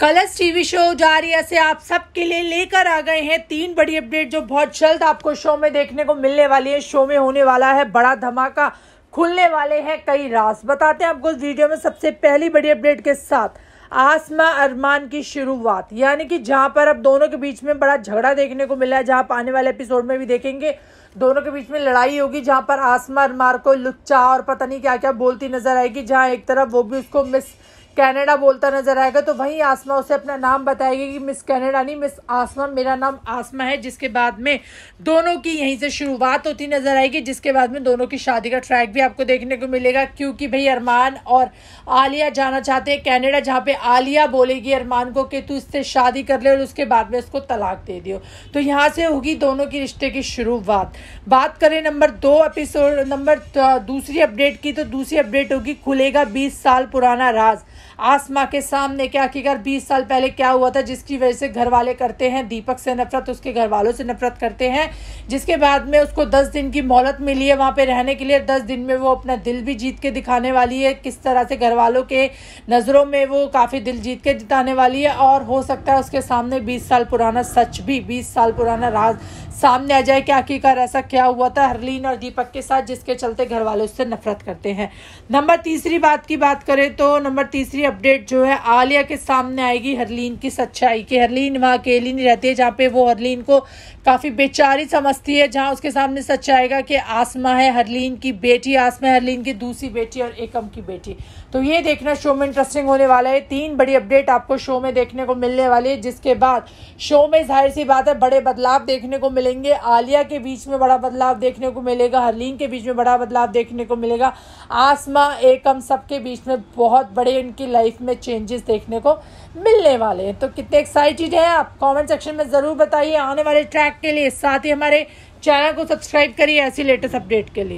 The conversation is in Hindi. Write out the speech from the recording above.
कलर्स टीवी शो जारिया से आप सबके लिए लेकर आ गए हैं तीन बड़ी अपडेट जो बहुत जल्द आपको शो में देखने को मिलने वाली है। शो में होने वाला है बड़ा धमाका, खुलने वाले हैं कई राज बताते हैं आपको इस वीडियो में सबसे पहली बड़ी अपडेट के साथ, आसमा अरमान की शुरुआत। यानी कि जहाँ पर अब दोनों के बीच में बड़ा झगड़ा देखने को मिला है, जहाँ आप आने वाले एपिसोड में भी देखेंगे, दोनों के बीच में लड़ाई होगी, जहाँ पर आसमा अरमान को लुच्चा और पता नहीं क्या क्या बोलती नज़र आएगी, जहाँ एक तरफ़ वो भी उसको मिस कनाडा बोलता नज़र आएगा तो वहीं आसमा उसे अपना नाम बताएगी कि मिस कनाडा नहीं, मिस आसमा, मेरा नाम आसमा है, जिसके बाद में दोनों की यहीं से शुरुआत होती नज़र आएगी, जिसके बाद में दोनों की शादी का ट्रैक भी आपको देखने को मिलेगा, क्योंकि भाई अरमान और आलिया जाना चाहते हैं कैनेडा, जहाँ पे आलिया बोलेगी अरमान को कि तू इससे शादी कर ले और उसके बाद में उसको तलाक दे दियो। तो यहाँ से होगी दोनों की रिश्ते की शुरुआत। बात करें नंबर दो एपिसोड नंबर दूसरी अपडेट की तो दूसरी अपडेट होगी, खुलेगा बीस साल पुराना राज। आसमा के सामने क्या हकीकत बीस साल पहले क्या हुआ था? जिसकी वजह से घर वाले करते हैं, दीपक से नफरत, उसके घर वालों से नफरत करते हैं। जिसके बाद में उसको दस दिन की मोहलत मिली है वहाँ पे रहने के लिए। दस दिन में वो अपना दिल भी जीत के दिखाने वाली है। किस तरह से घर वालों के नज़रों में वो काफ़ी दिल जीत के जिताने वाली है। और हो सकता है उसके सामने बीस साल पुराना सच भी, बीस साल पुराना राज सामने आ जाए। कि आखिरकार ऐसा क्या हुआ था? हरलीन और दीपक के साथ जिसके चलते घर वाले उससे नफरत करते हैं। नंबर तीसरी बात की बात करें तो नंबर तीसरी अपडेट जो है, आलिया के सामने आएगी हरलीन की सच्चाई कि। हरलीन वहाँ अकेली नहीं रहती है, जहाँ पे वो हरलीन को काफ़ी बेचारी समझती है, जहाँ उसके सामने सच आएगा कि आसमा है हरलीन की बेटी, आसमा है हरलीन की दूसरी बेटी और एकम की बेटी। तो ये देखना शो में इंटरेस्टिंग होने वाला है। तीन बड़ी अपडेट आपको शो में देखने को मिलने वाली है, जिसके बाद शो में ज़ाहिर सी बात है, बड़े बदलाव देखने को मिलेंगे। आलिया के बीच में बड़ा बदलाव देखने को मिलेगा, हरलीन के बीच में बड़ा बदलाव देखने को मिलेगा। आसमा, एकम सबके बीच में बहुत बड़े इनकी लाइफ में चेंजेस देखने को मिलने वाले हैं। तो कितने एक्साइटेड हैं आप? कमेंट सेक्शन में ज़रूर बताइए। आने वाले ट्रैक के लिए साथ ही हमारे चैनल को सब्सक्राइब करिए ऐसी लेटेस्ट अपडेट के लिए।